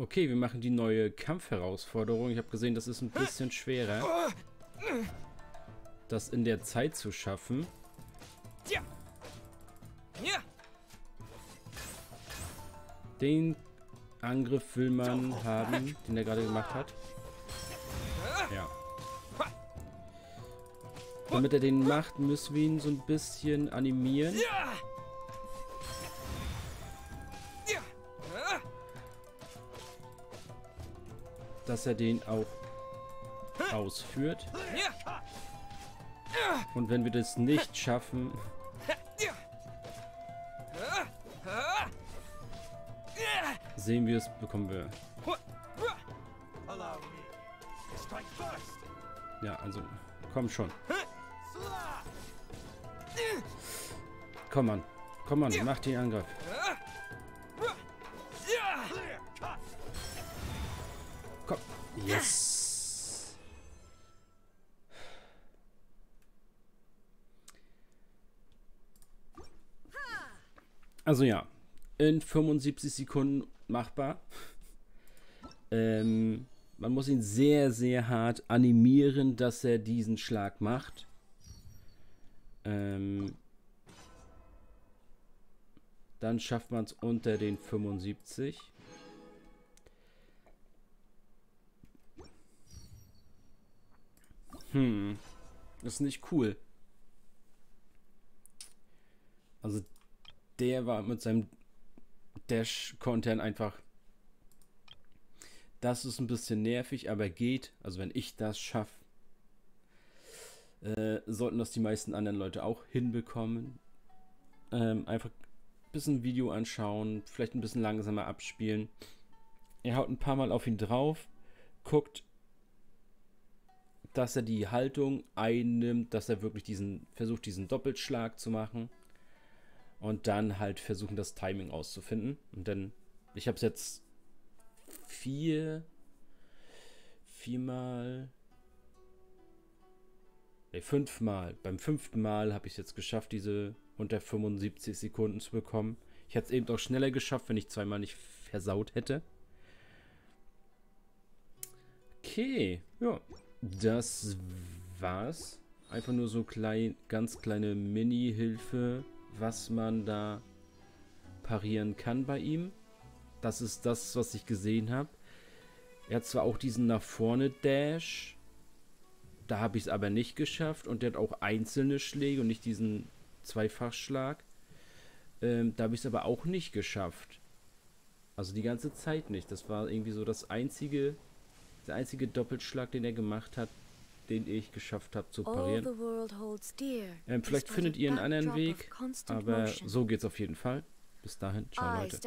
Okay, wir machen die neue Kampfherausforderung. Ich habe gesehen, das ist ein bisschen schwerer, das in der Zeit zu schaffen. Den Angriff will man haben, den er gerade gemacht hat. Ja. Damit er den macht, müssen wir ihn so ein bisschen animieren. Dass er den auch ausführt. Und wenn wir das nicht schaffen, sehen wir es, bekommen wir. Ja, also, komm schon. Komm Mann, komm Mann, mach den Angriff. Yes. Also ja, in 75 Sekunden machbar. Ähm, man muss ihn sehr, sehr hart animieren, dass er diesen Schlag macht. Ähm, dann schafft man es unter den 75. Hm, das ist nicht cool. Also der war mit seinem Dash-Content einfach. Das ist ein bisschen nervig, aber geht. Also wenn ich das schaffe, äh, sollten das die meisten anderen Leute auch hinbekommen. Ähm, einfach ein bisschen Video anschauen, vielleicht ein bisschen langsamer abspielen. Er haut ein paar Mal auf ihn drauf, guckt, dass er die Haltung einnimmt, dass er wirklich diesen versucht, diesen Doppelschlag zu machen und dann halt versuchen, das Timing auszufinden. Und dann, ich habe es jetzt vier, viermal, ne, fünfmal. Beim fünften Mal habe ich es jetzt geschafft, diese unter 75 Sekunden zu bekommen. Ich hätte es eben auch schneller geschafft, wenn ich zweimal nicht versaut hätte. Okay, ja, das war's. Einfach nur so klein, ganz kleine Mini-Hilfe was man da parieren kann bei ihm. Das ist das, was ich gesehen habe. Er hat zwar auch diesen nach vorne Dash, da habe ich es aber nicht geschafft. Und der hat auch einzelne Schläge und nicht diesen Zweifachschlag. Ähm, da habe ich es aber auch nicht geschafft. Also die ganze Zeit nicht. Das war irgendwie so das einzige, der einzige Doppelschlag, den er gemacht hat, den ich geschafft habe zu parieren. Ähm, vielleicht findet ihr einen anderen Weg, aber so geht's auf jeden Fall. Bis dahin, ciao Leute.